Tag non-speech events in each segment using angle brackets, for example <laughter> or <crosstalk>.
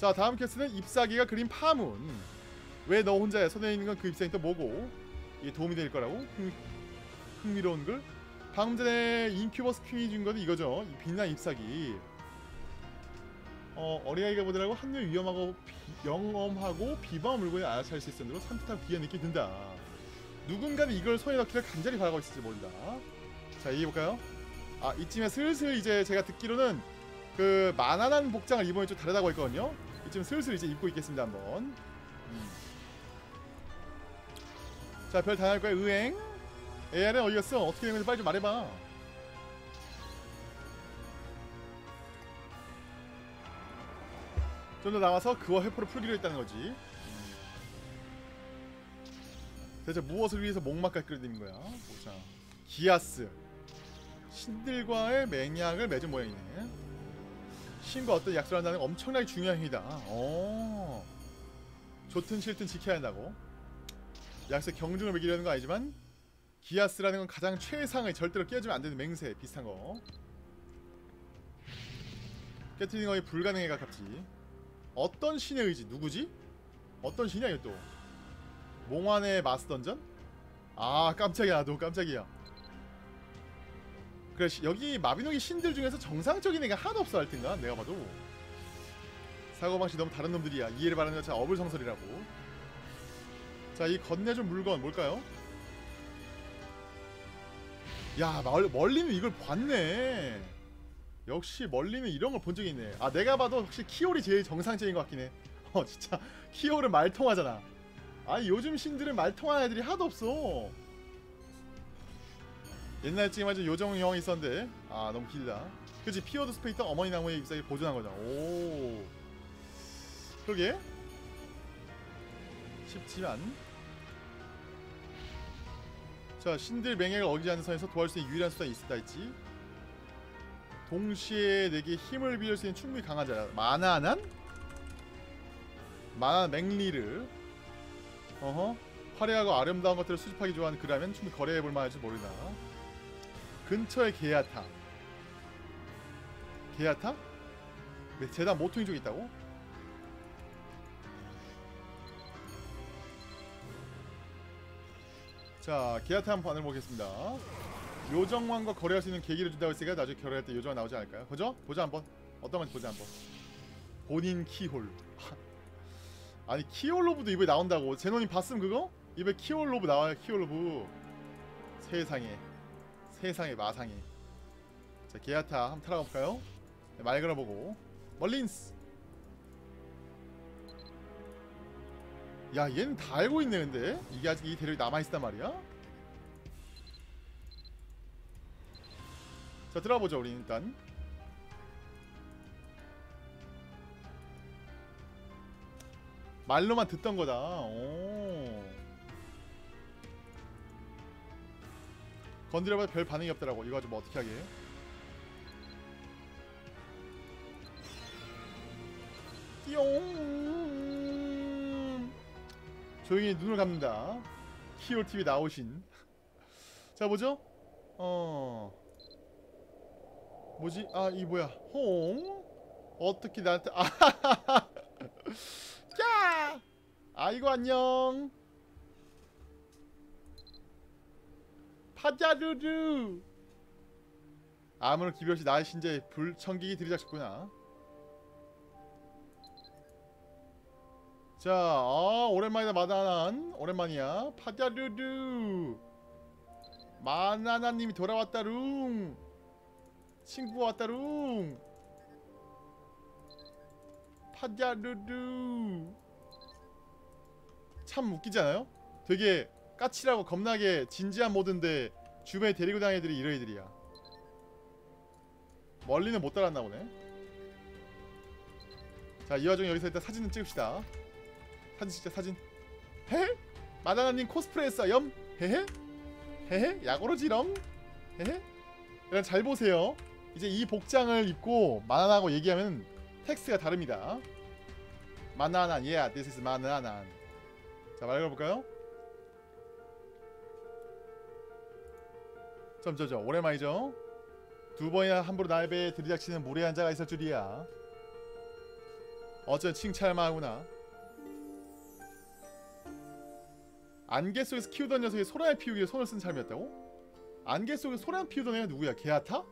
자 다음 quest는 잎사귀가 그린 파문. 왜 너 혼자야? 손에 있는 건 그 잎사귀 또 뭐고? 이게 도움이 될 거라고? 흥, 흥미로운 걸 방금 전에 인큐버스 퀸이 준 거는 이거죠. 이 빛난 잎사귀. 어, 어린아이가 보더라고 한눈 위험하고 비, 영험하고 비범 물건을 알아차릴 수 있을 정도로 산뜻한 귀한 느낌이 든다. 누군가는 이걸 손에 넣기를 간절히 바라고 있을지 모른다. 자 얘기해볼까요? 아 이쯤에 슬슬 이제 제가 듣기로는 그 만화난 복장을 이번에 좀 다르다고 했거든요 이쯤 슬슬 이제 입고 있겠습니다 한번. 음. 자별 다양할 거야 의행. AR은 어디 갔어? 어떻게 된 건지 빨리 좀 말해봐. 좀 더 나와서 그와 회포를 풀기로 했다는 거지. 음. 대체 무엇을 위해서 목막까지 끌어들인 거야? 보자. 기아스. 신들과의 맹약을 맺은 모양이네 신과 어떤 약속을 한다는 건 엄청나게 중요한 행위다. 어. 좋든 싫든 지켜야 한다고. 약속 경중을 매기려는 건 아니지만 기아스라는 건 가장 최상의 절대로 깨지면 안 되는 맹세 비슷한 거. 깨트리는 거의 불가능에 가깝지. 어떤 신의 의지? 누구지? 어떤 신이야 이거 또? 몽환의 마스 던전? 아 깜짝이야 나도. 깜짝이야 시- 여기 마비노기 신들 중에서 정상적인 애가 하나도 없어 할 텐가? 내가 봐도. 사고방식 너무 다른 놈들이야. 이해를 바라는 것 자체가 어불성설이라고. 자 이 건네준 물건 뭘까요? 야 멀, 멀리는 이걸 봤네. 역시 멀리는 이런 걸 본 적이 있네. 아 내가 봐도 혹시 키올이 제일 정상적인 것 같긴 해어 <laughs> 진짜. 키홀은 말통하잖아. 아니 요즘 신들은 말통하는 애들이 하나도 없어 옛날 지금 아주 요정 형이 있었는데 아 너무 길다. 그치 피어드 스페이터 어머니 나무에 잎사귀 보존한 거잖아. 오. 그러게. 쉽지만. 자 신들 맹약을 어기지 않는 선에서 도와줄 수 있는 유일한 수단이 있다 했지. 동시에 내게 힘을 빌릴 수 있는 충분히 강한 자라. 마나난? 마나 맹리를. 어허. 화려하고 아름다운 것들을 수집하기 좋아하는 그라면 충분히 거래해볼 만할지 모르나 근처에 게야타 게야타? 네, 재단 모퉁이 쪽에 있다고? 자 게야타 한번 반응해보겠습니다 요정왕과 거래할 수 있는 계기를 준다고 했으니까 나중에 결혼할 때 요정이 나오지 않을까요? 그죠? 보자 한번 어떤 건지 보자 한번 본인 키홀 아니 키홀 로브도 이번에 나온다고 제노님 봤음 그거? 이번에 키홀 로브 나와요 키홀 로브 세상에 세상에 마상에 자 게야타 한번 타러 가볼까요? 네, 말 걸어보고 멀린스 야 얘는 다 알고 있네 근데 이게 아직 이 대륙이 남아있단 말이야? 자 들어가보죠 우리 일단 말로만 듣던 거다 오. 건드려봐도 별 반응이 없더라고 이거 가지고 뭐 어떻게 하게 띠용 조용히 눈을 감는다 키오TV 나오신 <laughs> 자 뭐죠? 어 뭐지? 아 이 뭐야 홍? 어떻게 나한테 아하하하 야! 아이고 안녕 파자루루. 아무런 기별 없이 나의 신재에 불청객이 들이닥쳤구나. 자, 아, 오랜만이다 마나난. 오랜만이야. 파자루루. 마나난님이 돌아왔다 룽. 친구가 왔다 룽. 파자루루. 참 웃기지 않아요? 되게 까칠하고 겁나게 진지한 모드인데 주변에 데리고 다니는 애들이 이런 애들이야. 멀린은 못 따랐나 보네. 자 이 와중에 여기서 일단 사진을 찍읍시다. 사진 찍자 사진. 헤헤? 마나나님 코스프레 했어 염? 헤헤? 헤헤? 야고로지렁? 헤헤? 일단 잘 보세요. 이제 이 복장을 입고 마나나하고 얘기하면 텍스트가 다릅니다. 마나난 yeah this is 마나난 자말 걸어볼까요? 점점점 오랜만이죠 두 번이나 함부로 나의 배에 들이닥치는 무례한 자가 있을 줄이야 어쩐 칭찬만 하구나. 안개 속에서 키우던 녀석이 소란을 피우기 위해 손을 쓴 사람이었다고? 안개 속에 소란 피우던 애가 누구야? 게아타?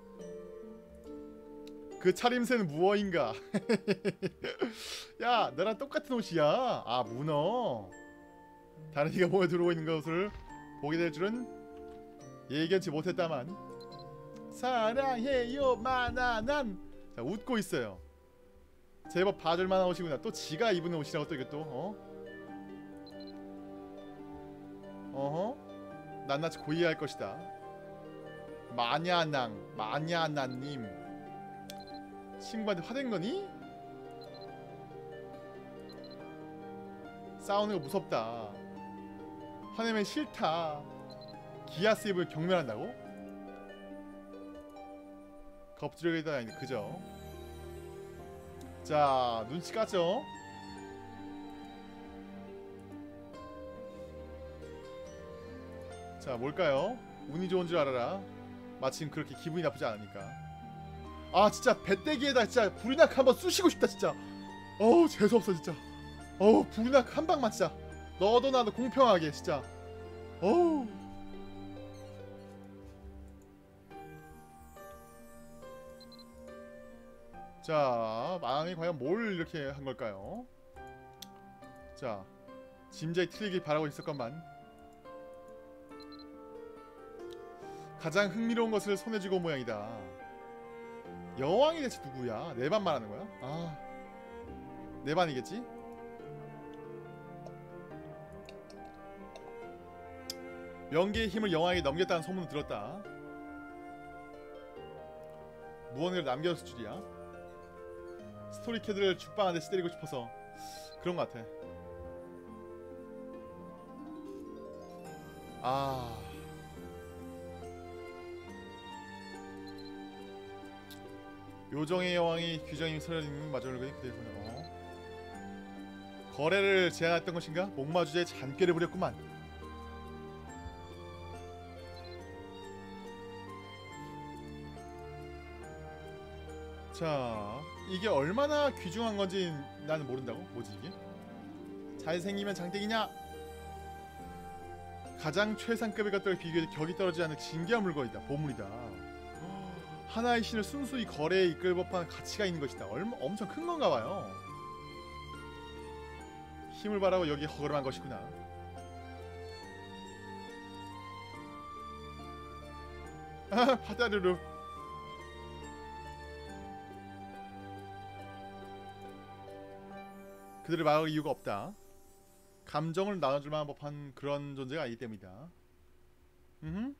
그 차림새는 무엇인가? <laughs> 야, 너랑 똑같은 옷이야. 아, 문어. 다른 이가 몸에 들어오고 있는 것을 보게 될 줄은 예견치 못했다만. 사랑해요, 마나난. 자, 웃고 있어요. 제법 봐줄 만한 옷이구나. 또 지가 입은 옷이라고 또 이게 또 어? 어허? 낱낱이 고이할 것이다. 마냐낭, 마냐나님. 친구한테 화낸 거니? 싸우는 거 무섭다. 화내면 싫다. 기아스 입을 경멸한다고? 겁주려기다 그죠? 자 눈치 깠죠? 자 뭘까요? 운이 좋은 줄 알아라 마침 그렇게 기분이 나쁘지 않으니까 아 진짜 배때기에다 진짜 불이낙 한번 쑤시고 싶다 진짜 어우 재수없어 진짜 어우 불이낙 한 방만 진짜 너도 나도 공평하게 진짜 어우 자 마음이 과연 뭘 이렇게 한 걸까요? 자 짐작이 틀리길 바라고 있었건만 가장 흥미로운 것을 손에 쥐고 온 모양이다 여왕이 대체 누구야? 내반 말하는 거야? 아... 내 반이겠지? 명계의 힘을 여왕에게 넘겼다는 소문을 들었다 무언가를 남겼을 줄이야 스토리 캐드를 죽방 안에 때리고 싶어서 그런 것 같아 아... 요정의 여왕이 규정이 서려있는 마저를 그대로 어? 거래를 제안했던 것인가? 목마주제에 잔꾀를 부렸구만 자 이게 얼마나 귀중한 건지 나는 모른다고? 뭐지 이게? 잘생기면 장땡이냐? 가장 최상급의 것들과 비교해 격이 떨어지지 않는 진귀한 물건이다 보물이다 하나의 신을 순수히 거래에 이끌 법한 가치가 있는 것이다 얼마, 엄청 큰 건가 봐요 힘을 바라고 여기 허걸음한 것이구나 <laughs> 아 파다르르 그들을 막을 이유가 없다. 감정을 나눠줄 만한 법한 그런 존재가 아니기 때문이다. 음.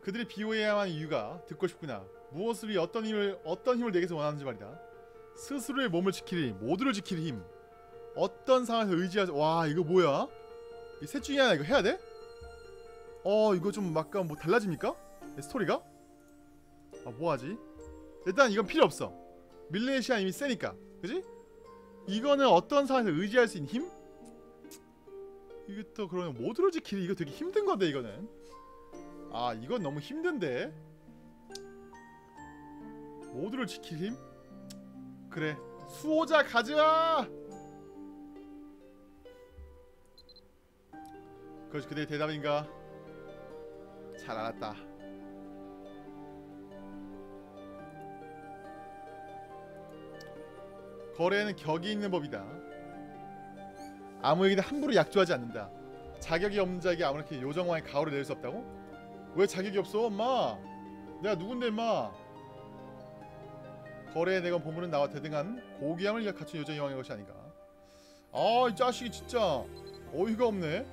그들이 비호해야만 이유가 듣고 싶구나. 무엇을 위해 어떤 힘을 어떤 힘을 내게서 원하는지 말이다. 스스로의 몸을 지킬 힘, 모두를 지킬 힘. 어떤 상황에서 의지하지? 와 이거 뭐야? 이 셋 중에 하나 이거 해야 돼? 어 이거 좀 약간 뭐 달라집니까? 스토리가? 아 뭐하지? 일단 이건 필요 없어. 밀레시아 이미 세니까, 그지? 이거는 어떤 상황에서 의지할 수 있는 힘? 이게 또 그러면 모두를 지키기 이거 되게 힘든 건데 이거는. 아 이건 너무 힘든데. 모두를 지킬 힘? 그래 수호자 가져와 그것이 그대의 대답인가? 잘 알았다 거래에는 격이 있는 법이다. 아무에게나 함부로 약조하지 않는다. 자격이 없는 자에게 아무렇게 요정왕의 가호를 낼수 없다고? 왜 자격이 없어 엄마? 내가 누군데 임마? 거래에 내건 보물은 나와 대등한 고귀함을 갖춘 요정이 왕의 것이 아닌가 아 이 자식이 진짜 어이가 없네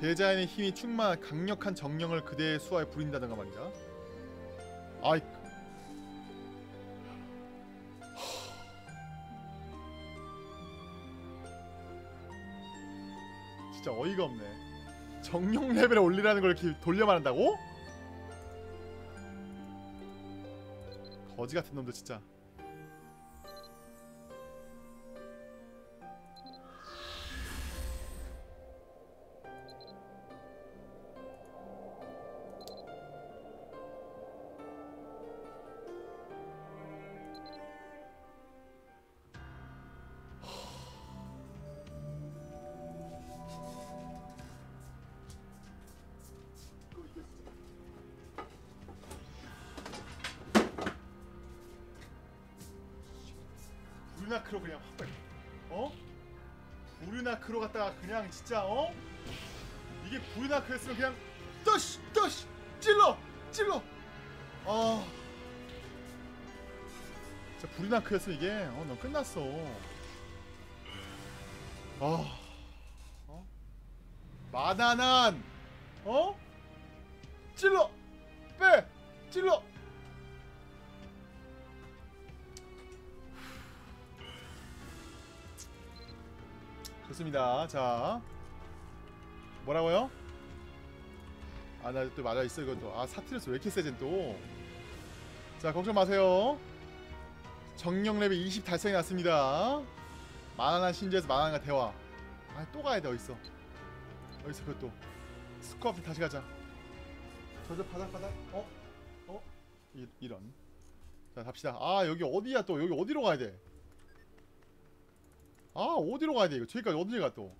대자연의 힘이 충만한 강력한 정령을 그대의 수하에 부린다던가 말이다 아이 진짜 어이가 없네 정령 레벨을 올리라는 걸 이렇게 돌려 말한다고? 거지 같은 놈들 진짜 부르나크로 그냥 확 빨리 어? 부르나크로 갔다가 그냥 진짜 어? 이게 부르나크였으면 그냥 떠시 떠시 찔러 찔러 아 진짜 부르나크였어 이게 어넌 끝났어 아 어? 마나난 어? 좋습니다. 자, 뭐라고요? 아, 나 또 맞아 있어 이것도. 아, 사트리스 왜 이렇게 세진 또? 자, 걱정 마세요. 정령 레벨 20 달성이 났습니다. 만화나 신지에서 만화가 대화. 아, 또 가야 돼 어딨어? 어딨어 그것도. 스코어 앞에 다시 가자. 저저 바닥 바닥. 어? 어? 이, 이런. 자, 갑시다. 아, 여기 어디야 또? 여기 어디로 가야 돼? 아 어디로 가야 돼 이거? 저기까지 어디 가 또?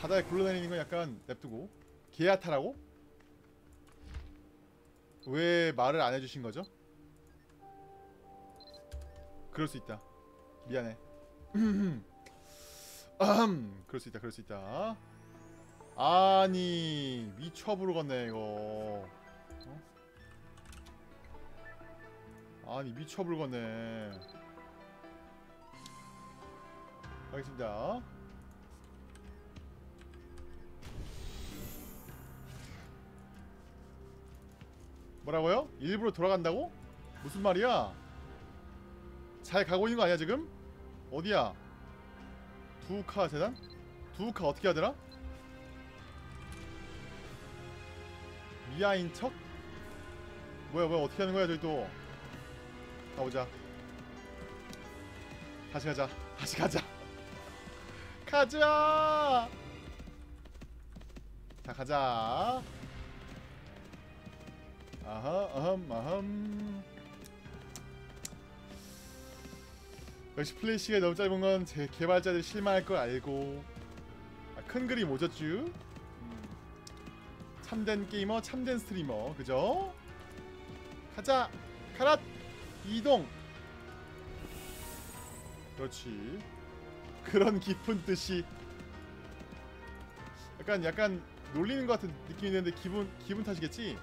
바다에 굴러다니는 건 약간 냅두고. 게아타라고? 왜 말을 안 해주신 거죠? 그럴 수 있다. 미안해. <clears throat> 아흠 그럴 수 있다 그럴 수 있다. 아니 미쳐부르 겠네 이거. 어? 아니 미쳐부르 겠네 가겠습니다. 뭐라고요? 일부러 돌아간다고? 무슨 말이야? 잘 가고 있는 거 아니야 지금? 어디야? 두카 재단? 두카 어떻게 하더라? 미아인 척? 뭐야 뭐야 어떻게 하는 거야 저기 또 가보자 다시 가자 다시 가자 가자. 자 가자. 아하 아함 아함. 역시 시간이 너무 짧은 건 제 개발자들이 실망할 걸 알고 아, 큰 그림 오졌쥬? 음. 참된 게이머 참된 스트리머 그죠? 가자 가라 이동 그렇지 그런 깊은 뜻이 약간 약간 놀리는 것 같은 느낌이 드는데 기분 기분 탓이겠지?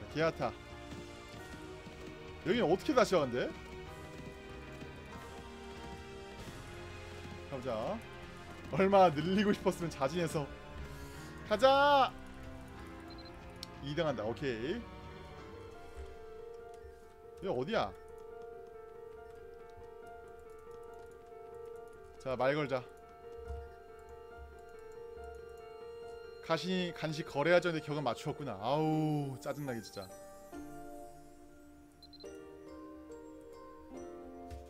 자, 게아타 여기는 어떻게 다시 가는데? 가보자 얼마나 늘리고 싶었으면 자진해서 가자 2등 한다 오케이 여기 어디야? 자, 말 걸자. 가시 간식 거래하자 는데 격은 맞추었구나. 아우, 짜증나게 진짜.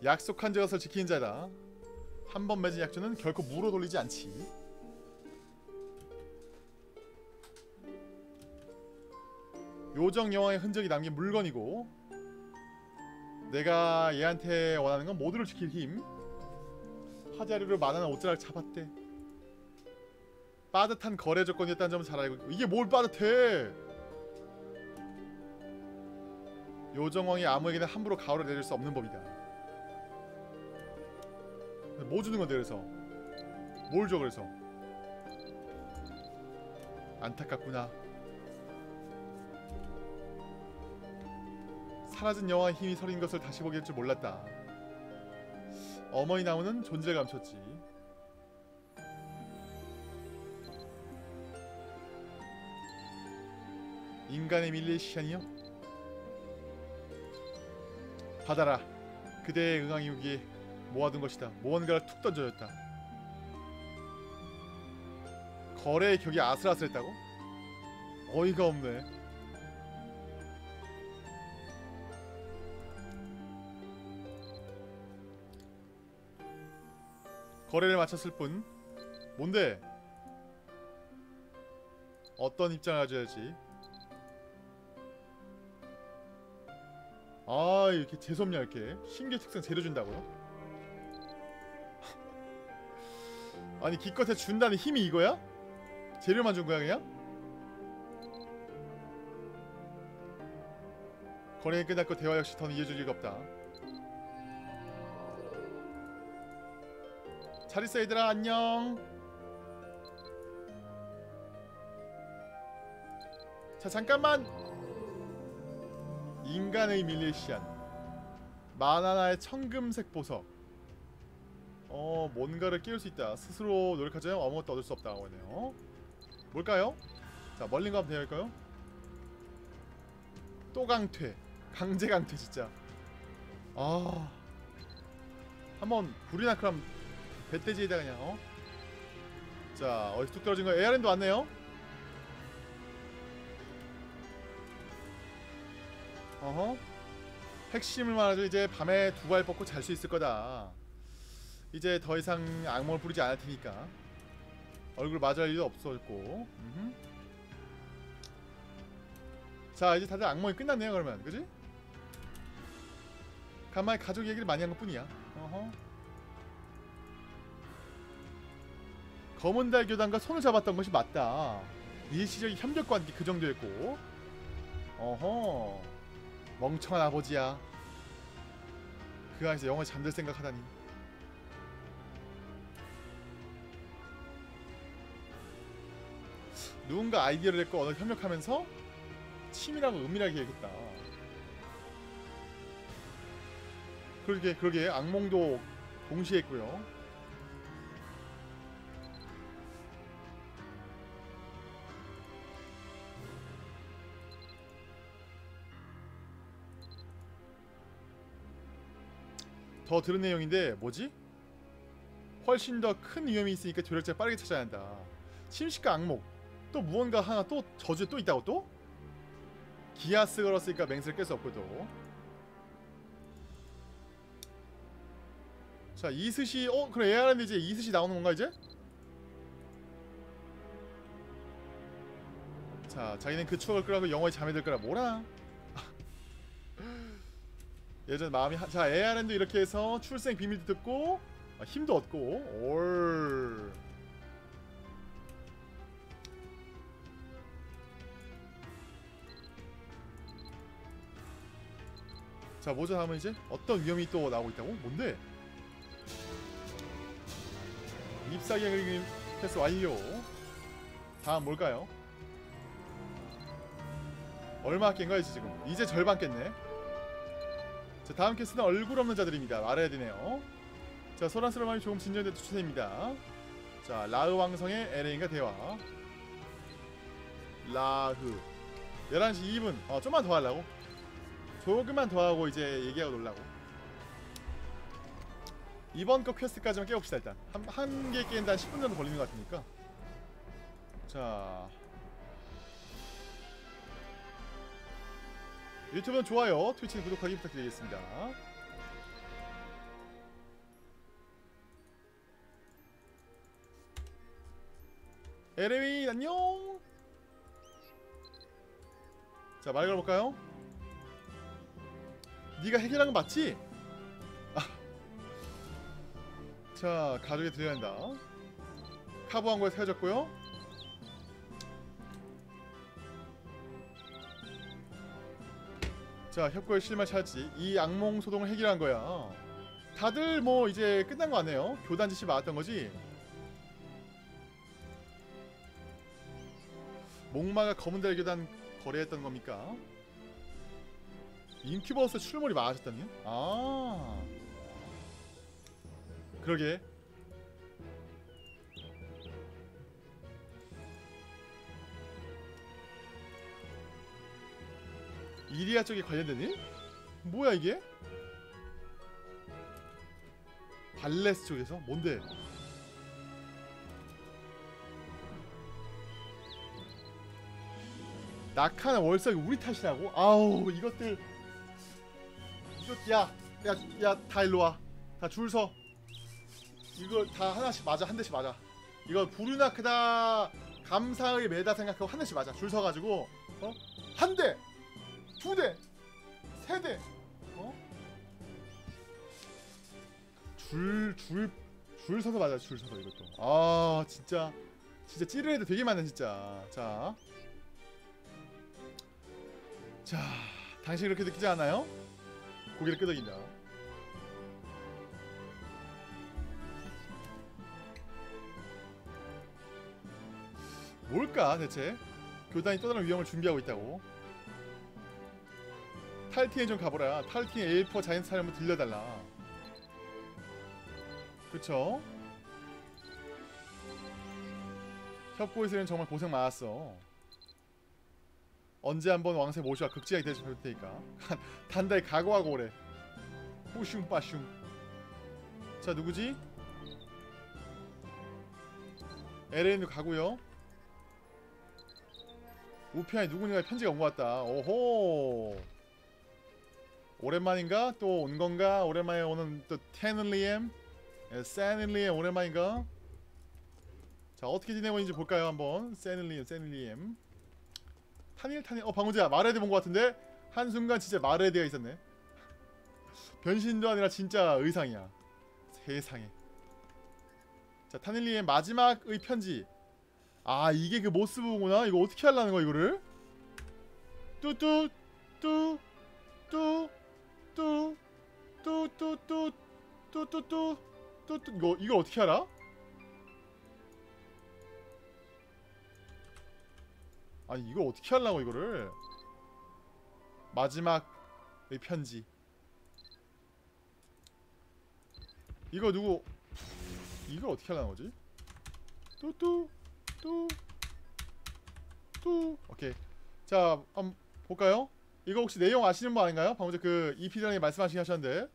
약속한 것을 지키는 자다. 한 번 맺은 약조는 결코 무로 돌리지 않지. 요정 여왕의 흔적이 남긴 물건이고 내가 얘한테 원하는 건 모두를 지킬 힘 화자료를 만화나 옷자락 잡았대? 빠듯한 거래 조건이었다는 점을 잘 알고 있고. 이게 뭘 빠듯해? 요정왕이 아무에게나 함부로 가오를 내릴 수 없는 법이다. 뭐 주는 건데 그래서? 뭘 줘 그래서? 안타깝구나. 사라진 여왕의 힘이 서린 것을 다시 보게 될 줄 몰랐다 어머니 나무는 존재를 감췄지. 인간의 밀레시안이요? 받아라. 그대의 응앙이 오기에 모아둔 것이다. 무언가를 툭 던져줬다. 거래의 격이 아슬아슬했다고? 어이가 없네. 거래를 마쳤을 뿐 뭔데? 어떤 입장을 가져야지 아 이렇게 재수없냐 이렇게 신규 특성 재료 준다고요? <laughs> 아니 기껏해 준다는 힘이 이거야? 재료만 준 거야 그냥? 거래가 끝났고 대화 역시 더는 이어질 리가 없다 잘 있어 얘들아. 안녕. 자 잠깐만. 인간의 밀레시안. 마나나의 청금색 보석. 어 뭔가를 끼울 수 있다. 스스로 노력하자면 아무것도 얻을 수 없다고 하네요. 뭘까요? 자 멀린 거 한번 대할까요? 또 강퇴. 강제 강퇴 진짜. 아. 한번 불이나 그럼 배돼지에다 그냥 어? 자 어디 뚝 떨어진 거? ARN도 왔네요. 어허. 핵심을 말하죠. 이제 밤에 두 발 뻗고 잘 수 있을 거다. 이제 더 이상 악몽을 부리지 않을 테니까. 얼굴 마주할 일도 없어졌고. 음흠. 자 이제 다들 악몽이 끝났네요 그러면. 그지? 간만에 가족 얘기를 많이 한 것 뿐이야. 어허. 검은달 교단과 손을 잡았던 것이 맞다. 일시적인 협력과 함께 그 정도였고. 어허. 멍청한 아버지야. 그 안에서 영원히 잠들 생각하다니. 누군가 아이디어를 냈고 언어 협력하면서 치밀하고 은밀하게 해야겠다. 그러게 그러게. 악몽도 동시에 했고요 더 들은 내용인데 뭐지? 훨씬 더 큰 위험이 있으니까 조력자 빠르게 찾아야 한다. 침식과 악몽 또 무언가 하나 또 저주에 또 있다고 또? 기아스 걸었으니까 맹세를 깰 수 없고 또. 자 이스시 어 그래 AR인데 이제 이스시 나오는 건가 이제? 자 자기는 그 추억을 끌어가고 영원히 잠에 들 거라 뭐라? 예전 마음이 하... 자 ARN도 이렇게 해서 출생 비밀도 듣고 아, 힘도 얻고 올. 자 뭐죠 다음은 이제 어떤 위험이 또 나오고 있다고? 뭔데? 그림 패스 완료 다음 뭘까요? 얼마 깬 거야 지금? 이제 절반 깼네 자 다음 캐스는 얼굴 없는 자들입니다. 말해야 되네요. 자 소란스러운 마음이 조금 진전된 추세입니다. 자 라흐 왕성의 에레인과 대화. 라흐. 11시 2분. 어 좀만 더 하려고. 조금만 더 하고 이제 얘기하고 놀라고. 이번 거 퀘스트까지만 깨봅시다 일단. 한개 깨는데 한 10분 정도 걸리는 것 같으니까. 자 유튜브는 좋아요 트위치는 구독하기 부탁드리겠습니다 에레미 안녕 자 말 걸어볼까요? 네가 해결한 거 맞지? 아. 자 가족에 드려야 한다 카브 왕국에 세워졌고요 자 협곡의 실마 찾지 이 악몽 소동을 해결한 거야. 다들 뭐 이제 끝난 거 같네요? 교단 지시 맞았던 거지? 목마가 검은달 교단 거래했던 겁니까? 인큐버스 출몰이 많아졌다니? 아. 그러게 이리아 쪽에 관련된 일? 뭐야 이게? 발레스 쪽에서? 뭔데? 낙하나 월석이 우리 탓이라고? 아우 이것들 이거 야야 야 다 일로 와 다 줄서 이거 다 하나씩 맞아 한 대씩 맞아 이거 부르나크다 감사의 메다 생각하고 한 대씩 맞아 줄 서가지고 어? 한 대! 두 대! 세 대! 어? 줄, 줄, 줄 서서 맞아, 줄 서서 이것도. 아, 진짜. 진짜 찌를 애들 되게 많네, 진짜. 자. 자, 당신 그렇게 느끼지 않아요? 고개를 끄덕인다. 뭘까 대체? 교단이 또 다른 위험을 준비하고 있다고. 탈티에 좀 가보라. 탈티에 에이퍼 자이언트 사령부 들려달라. 그쵸? 협고에서는 정말 고생 많았어. 언제 한번 왕세 모시와 극지하게 대접 볼 테니까. <laughs> 단단히 각오하고 오래. 뿌슝 빠슝. 자 누구지? LA도 가고요. 우피아에 누구니가 편지가 온 것 같다. 오호. 오랜만인가? 또 온 건가? 오랜만에 오는 또 테늘리엠, 세늘리엠 오랜만인가? 자 어떻게 지내고 있는지 볼까요 한번. 세늘리엠, 세늘리엠. 타닐 타닐. 어 방금제야 마레드 본것 같은데 한 순간 진짜 마레드가 있었네. 변신도 아니라 진짜 의상이야. 세상에. 자 타닐리의 마지막의 편지. 아 이게 그 모스부구나. 이거 어떻게 하려는 거야 이거를? 뚜뚜 뚜뚜 뚜뚜뚜뚜뚜뚜뚜뚜뚜 이거 이거 어떻게 알아? 아니 이거 어떻게 하려고 이거를 마지막의 편지 이거 누구 이걸 어떻게 하려는 거지? 뚜뚜 뚜 뚜 오케이 자 한번 볼까요? 이거 혹시 내용 아시는 분 아닌가요? 방금 전에 그 이피디랑이 말씀하시긴 하셨는데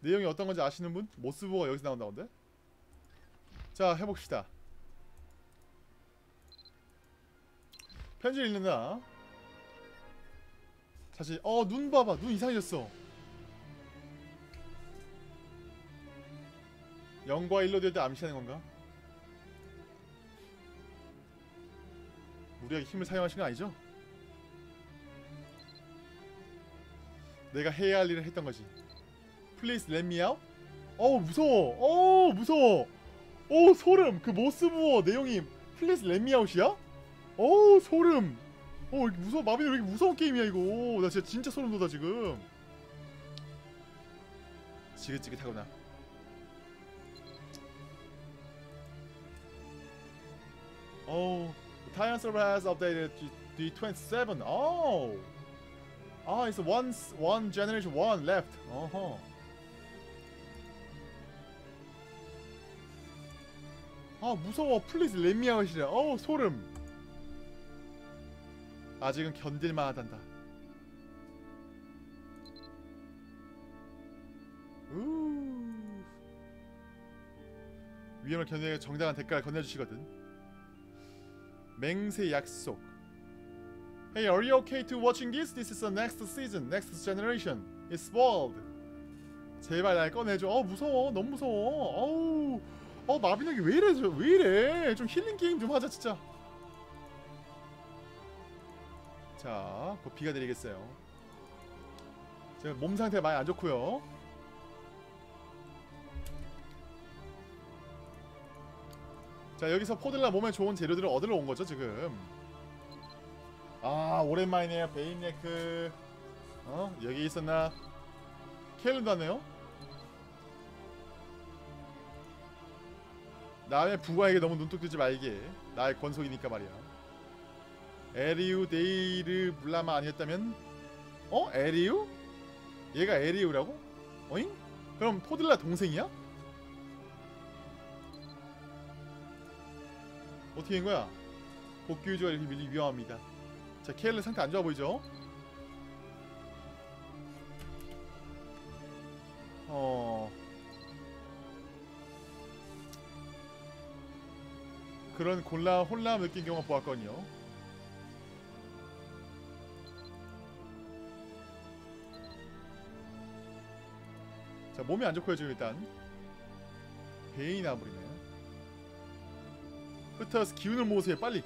내용이 어떤 건지 아시는 분? 모스부가 여기서 나온다 근데 자 해봅시다 편지를 읽는다 사실 어 눈 봐봐 눈 이상해졌어 영과 일로 될때 암시하는 건가? 무리하게 힘을 사용하신 거 아니죠? 내가 해야 할 일을 했던 거지. Please let me out? 어우 무서워. 어우 무서워. 어우 소름. 그 모스부어 내용이 Please let me out이야? 어우 소름. 어 무서워. 마빈이 왜 이렇게 무서운 게임이야 이거. 나 진짜 진짜 소름 돋아 지금. 지긋지긋하구나. Oh, Thailand server has updated to the 27. Oh, ah, it's one one generation one left. Uh huh. 아 무서워. 플리즈 렛미 아웃이래 어우 소름. 아직은 견딜만 하단다. 우 위험을 견디는 정당한 대가를 건네주시거든. 맹세 약속 Hey, are you okay to watching this? This is the next season, next generation. It's spoiled. 제발 날 꺼내줘. 어 무서워, 너무 무서워. 어우, 어 마비노기 왜 이래, 저, 왜 이래? 좀 힐링 게임 좀 하자 진짜. 자, 곧 비가 내리겠어요. 제가 몸 상태 많이 안 좋고요. 자 여기서 포들라 몸에 좋은 재료들을 얻으러 온 거죠 지금 아 오랜만이네요 베인네크 어 여기 있었나 왔네요 남의 부하에게 너무 눈독 들지 말게 나의 권속이니까 말이야 에리우 데이르 블라마 아니었다면 어? 에리우? 얘가 에리우라고? 어잉? 그럼 포들라 동생이야? 어떻게 된 거야? 복귀 유지가 이렇게 밀리 위험합니다. 자, 케일은 상태 안 좋아 보이죠? 어... 그런 곤란, 혼란 느낀 경우가 보았거든요. 자, 몸이 안 좋고요, 지금 일단. 베인이 나버리네. 흩어서 기운을 모으세요 빨리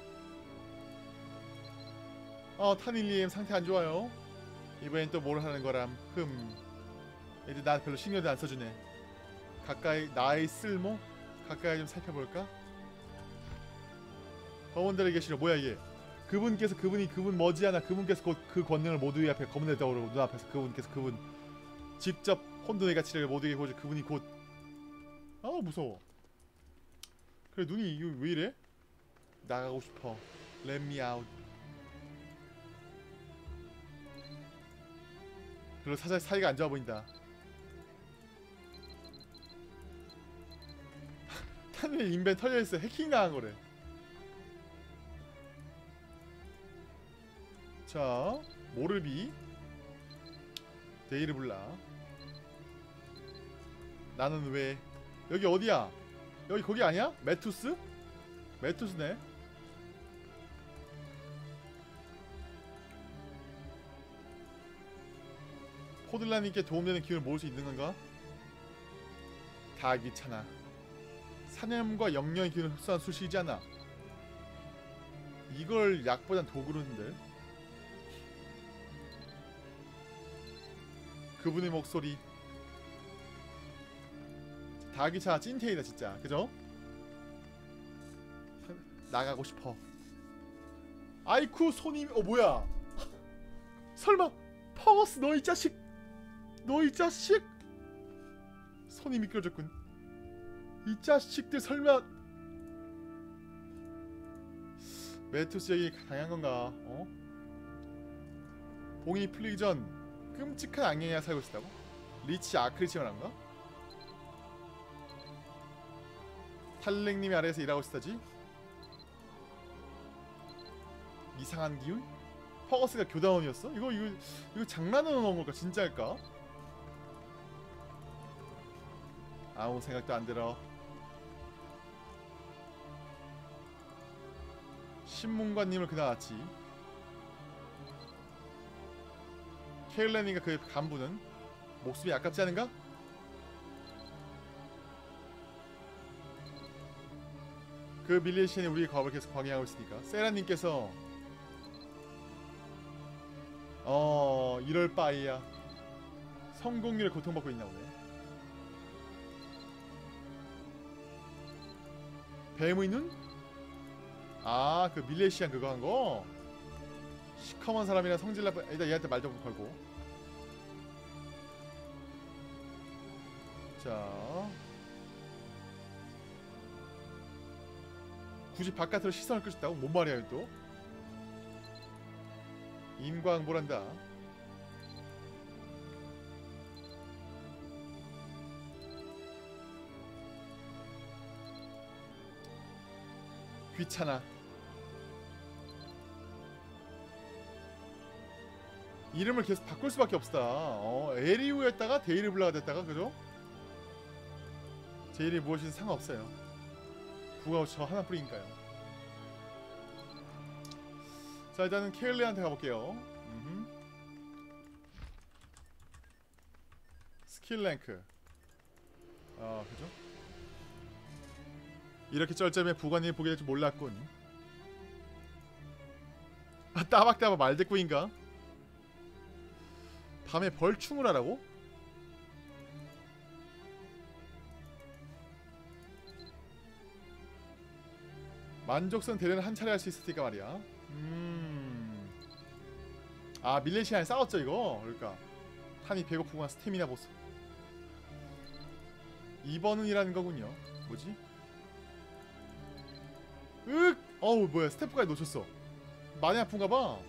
어 타닐리엠 상태 안 좋아요. 이번엔 또 뭘 하는 거람? 흠. 애들 나 별로 신경도 안 써주네. 가까이 나의 쓸모? 가까이 좀 살펴볼까? 검은들의 계시로 뭐야 이게? 그분께서 그분이 그분 머지않아 그분께서 곧 그 권능을 모두의 앞에 검은을 떠오르고 눈앞에서 그분께서 그분 직접 혼돈의 가치를 모두에게 보여줄 그분이 곧 아우 무서워. 그래 눈이 이거 왜 이래? 나가고 싶어. Let me out 별로 사자 사이가 안 좋아 보인다. <laughs> 탄일 인벤 털려있어. 해킹 당한 거래. 자 모르비. 데이르블라. 나는 왜? 여기 어디야? 여기 거기 아니야? 메투스? 메투스네 포들라님께 도움되는 기운을 모을 수 있는 건가? 다 귀찮아. 사념과 영령의 기운을 흡수한 수시이지 않아. 이걸 약보단 도구로는데. 그분의 목소리. 다 귀찮아. 찐텐이다 진짜. 그죠? 나가고 싶어. 아이쿠 손님. 어 뭐야? <laughs> 설마 파워스 너 이 자식 너 이 자식 손이 미끄러졌군 이 자식들 설마 메투스 여기 강한 건가 어? 봉이 풀리기 전 끔찍한 악령이 살고 있었다고? 리치 아크리치언한가? 탈랭님이 아래에서 일하고 있었다지? 이상한 기운? 퍼거스가 교단원이었어? 이거 이거 이거 장난으로 넣은 걸까? 진짜일까? 아무 생각도 안 들어. 신문관님을 그날 왔지. 케일렌인가 그 간부는 목숨이 아깝지 않은가? 그 밀리시안이 우리의 과업을 계속 방해하고 있으니까 세라님께서 어 이럴 바이야 성공률에 고통받고 있나 보네 뱀의 눈? 아 그 밀레시안 그거 한 거? 시커먼 사람이랑 성질 나쁜 일단 얘한테 말 좀 걸고 자 굳이 바깥으로 시선을 끄셨다고? 뭔 말이야 또? 임광보란다 귀찮아 이름을 계속 바꿀 수밖에 없다 어, 에리우였다가 데이르블라가 됐다가 그죠? 제 이름이 무엇이든 상관없어요 부가 저 하나뿐이니까요 자 일단은 케일리한테 가볼게요. 스킬 랭크 아 그죠? 이렇게 쩔쩔매 부관님이 보게 될 줄 몰랐군. 아 따박따박 말대꾸인가? 밤에 벌충을 하라고? 만족선 대련을 한 차례 할 수 있을 테니까 말이야. 음... 아 밀레시안에 싸웠죠 이거? 그러니까. 탄이 배고프구나 스태미나 보스 2번은 이라는 거군요. 뭐지? 윽! 어우 뭐야 스태프까지 놓쳤어. 많이 아픈가봐.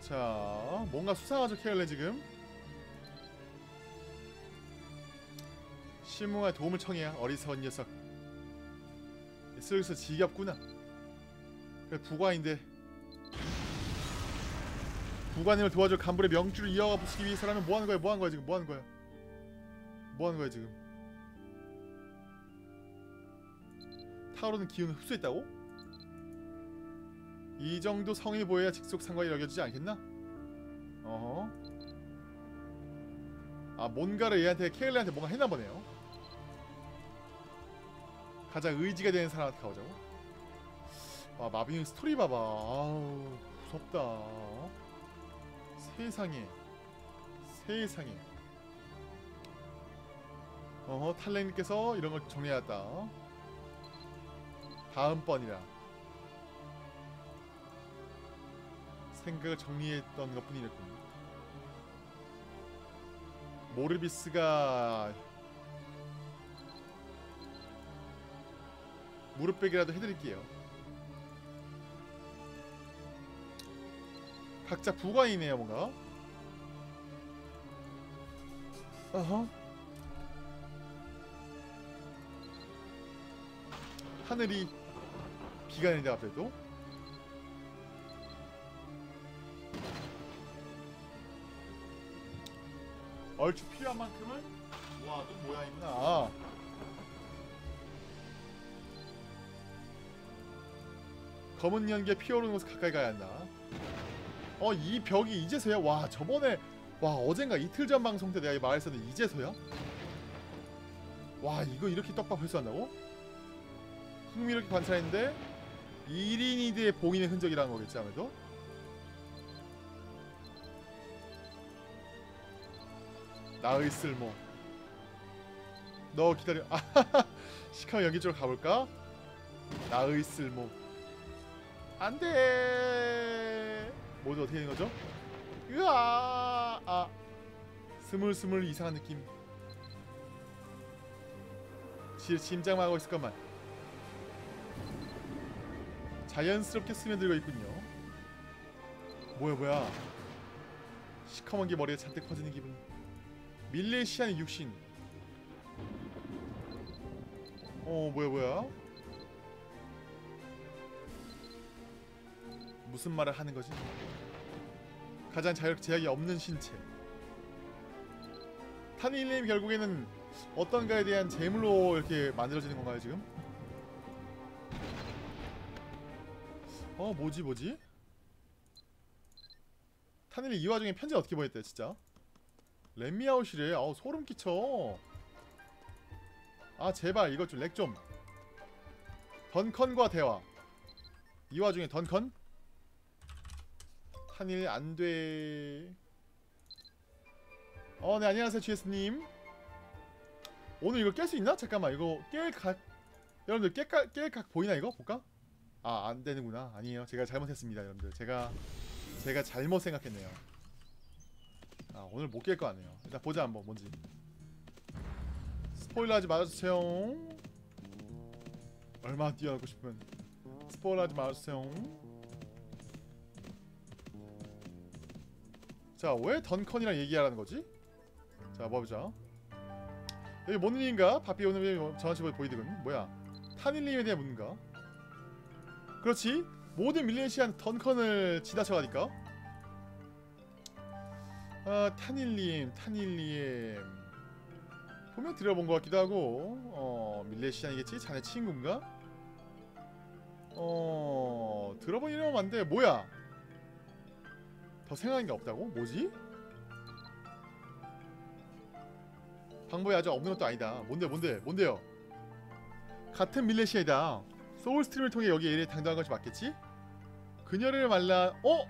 자 뭔가 수상하죠 케일레 지금? 실무가 도움을 청해야 어리석은 녀석. 슬슬 지겹구나. 그래 부관인데 부관님을 도와줄 간불의 명주를 이어가 붙이기 위해서라면 뭐하는 거야 뭐하는 거야 지금? 뭐하는 거야 뭐하는 거야 지금? 타오르는 기운을 흡수했다고? 이 정도 성이 보여야 직속상관이 여겨지지 않겠나? 어허. 아 뭔가를 얘한테 케일리한테 뭔가 했나 보네요. 가장 의지가 되는 사람한테 가보자고. 아 마빈 스토리 봐봐. 아우 무섭다 세상에 세상에. 어허 탈랭님께서 이런 걸 정리해왔다. 다음번이라. 생각을 정리했던 것 뿐이랬군. 모르비스가 무릎베기라도 해드릴게요 각자 부관이네요 뭔가. 어허. 하늘이 비가 갑자기 또 얼추 필요한 만큼은 와 또 뭐야 있나 검은 연기에 피어오르는 곳에 가까이 가야 한다 어 이 벽이 이제서야 와 저번에 와 어젠가 이틀 전 방송 때 내가 이 말했었는데 이제서야? 와 이거 이렇게 떡밥 회수한다고? 흥미롭게 관찰했는데 이리니드의 봉인의 흔적이라는 거겠지 아무래도? 나의 쓸모. 너 기다려. 시카고 여기 쪽으로 가볼까? 나의 쓸모. 안돼 모두 어떻게 되는 거죠? 으아! 아. 스물스물 이상한 느낌. 지, 심장하고 있을 것만. 자연스럽게 스며들고 있군요. 뭐야 뭐야. 시커먼 게 머리에 잔뜩 퍼지는 기분. 밀레시안의 육신. 어 뭐야 뭐야 무슨 말을 하는 거지? 가장 자유 제약이 없는 신체 타니일님 결국에는 어떤가에 대한 재물로 이렇게 만들어지는 건가요 지금? 어 뭐지 뭐지? 타닐이 이 와중에 편지 어떻게 보냈대 진짜? 렛미아웃이래 아우 소름 끼쳐 아 제발 이것 좀 렉좀 던컨과 대화 이 와중에 던컨? 타닐 안돼. 어 네 안녕하세요 GS님. 오늘 이거 깰 수 있나? 잠깐만 이거 깰각 여러분들 깰각 깰각 보이나 이거? 볼까? 아 안되는구나. 아니에요. 제가 잘못했습니다 여러분들. 제가 제가 잘못 생각했네요. 아 오늘 못 깰 거 아니에요. 일단 보자 한번 뭔지. 스포일러 하지 말아주세요. 얼마나 뛰어나고 싶으면. 스포일러 하지 말아주세요 자 왜 던컨이랑 얘기하라는 거지? 자 뭐보자 여기 뭔 일인가? 바삐 오늘 전화치보에 보이드군 뭐야 타닐님에 대한 문가? 그렇지 모든 밀레시안 던컨을 지나쳐가니까 아 타닐님 타닐님 보면 들어본 것 같기도 하고 어 밀레시안이겠지? 자네 친구인가? 어 들어본 이름은 맞는데 뭐야 더 생각한 게 없다고? 뭐지? 방법이 아주 없는 것도 아니다 뭔데 뭔데 뭔데요 같은 밀레시아이다 소울 스트림을 통해 여기 에리에 당당한 것이 맞겠지? 그녀를 만나 어?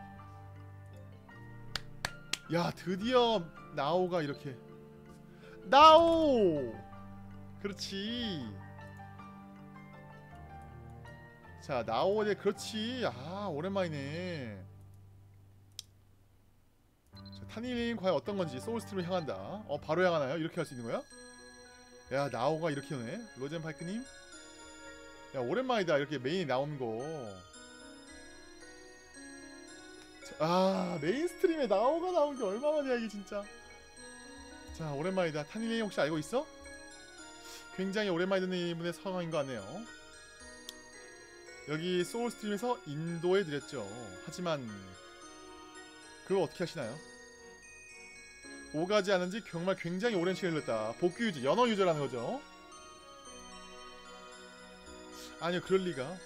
야 드디어 나오가 이렇게 나오! 그렇지 자 나오에 그렇지 아 오랜만이네 자, 타니님 과연 어떤 건지 소울스트림을 향한다 어 바로 향하나요? 이렇게 할 수 있는 거야? 야 나오가 이렇게 오네 로젠 파이크님 야 오랜만이다 이렇게 메인이 나오는 거. 아 mainstream에 나오가 나온 게 얼마만이야 이게 진짜. 자 오랜만이다. 타니님 혹시 알고 있어? 굉장히 오랜만에 듣는 이분의 상황인 거 같네요. 여기 소울스트림에서 인도해 드렸죠. 하지만 그걸 어떻게 하시나요? 오가지 않은 지 정말 굉장히 오랜 시간이 흘렀다. 복귀 유저, 연어 유저라는 거죠. 아니요 그럴 리가.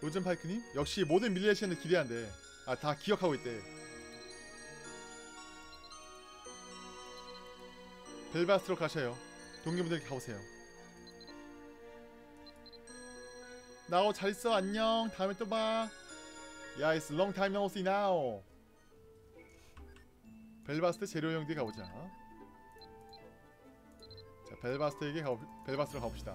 로젠 파이크님 역시 모든 밀레시안을 기대한대. 아 다 기억하고 있대. 벨바스트로 가셔요. 동료분들께 가보세요. 나오 잘 있어. 안녕. 다음에 또봐. 야 it's long time no see now 벨바스트 재료 형들 가보자 벨바스트에게 가 벨바스로 가봅시다.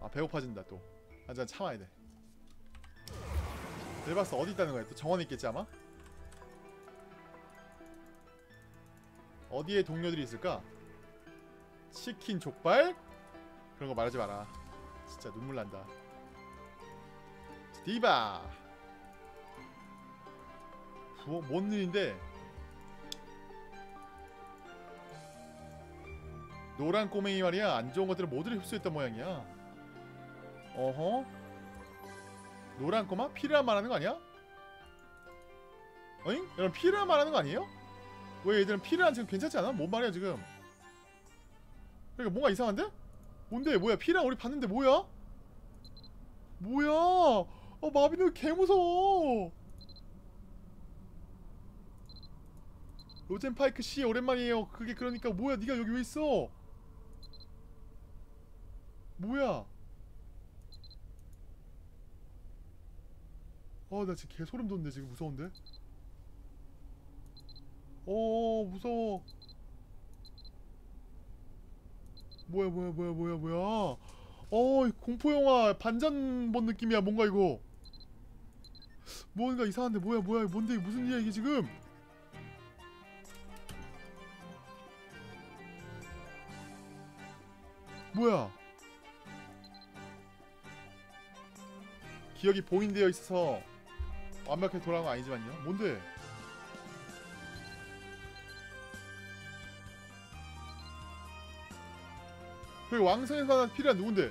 아 배고파진다 또. 한잔 참아야 돼. 벨바스 어디 있다는 거야? 또 정원에 있겠지 아마? 어디에 동료들이 있을까? 치킨 족발? 그런 거 말하지 마라. 진짜 눈물 난다. 디바. 뭐, 뭔 일인데? 노란 꼬맹이 말이야 안 좋은 것들을 모두를 흡수했던 모양이야. 어허? 노란 꼬마? 피르란 말하는 거 아니야? 어잉? 여러분 피르란 말하는 거 아니에요? 왜 얘들은 피르란 지금 괜찮지 않아? 뭔 말이야 지금? 그러니까 뭔가 이상한데? 뭔데? 뭐야? 피르란 우리 봤는데 뭐야? 뭐야? 어 마비노 개 무서워. 로젠파이크 씨 오랜만이에요. 그게 그러니까 뭐야? 네가 여기 왜 있어? 뭐야? 아, 나 지금 개 소름 돋는데 지금 무서운데? 어, 무서워. 뭐야, 뭐야, 뭐야, 뭐야, 뭐야? 어, 공포 영화 반전 본 느낌이야. 뭔가 이거. 뭔가 이상한데 뭐야, 뭐야? 뭔데? 무슨 일이야 이게 지금? 뭐야? 기억이 봉인되어 있어서 완벽하게 돌아온 건 아니지만요. 뭔데? 그 왕성에서 난 필요한 누군데?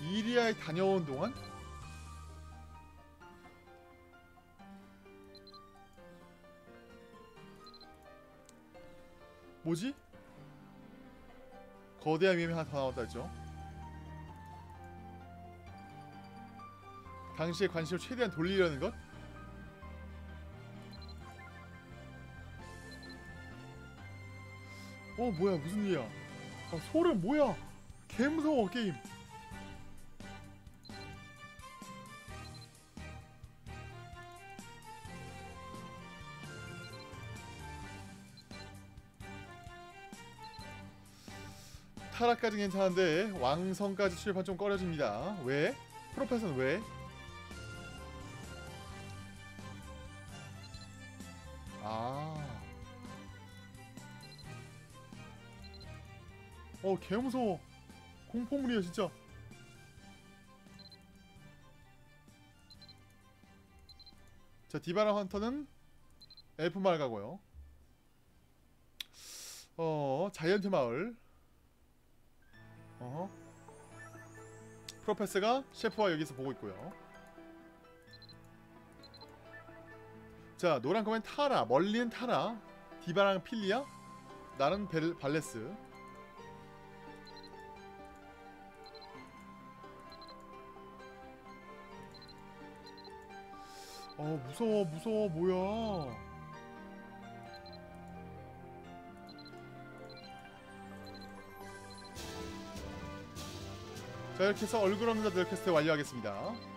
이리아에 다녀온 동안? 뭐지? 거대한 위험이 하나 더 나왔다 했죠. 당시의 관심을 최대한 돌리려는 것? 어 뭐야 무슨 일이야? 아, 소름 뭐야? 개 무서워 게임. 타락까지 괜찮은데 왕성까지 출판 좀 꺼려집니다. 왜? 프로페서는 왜? 아. 어, 개 무서워. 공포물이야, 진짜. 자, 디바라 헌터는 엘프 마을 가고요. 어, 자이언트 마을. 어. 프로페서가 셰프와 여기서 보고 있고요. 자, 노란 거면 타라, 멀리는 타라, 디바랑 필리아, 나는 벨, 발레스. 어, 무서워, 무서워, 뭐야. 자, 이렇게 해서 얼굴 없는 자들 퀘스트 완료하겠습니다.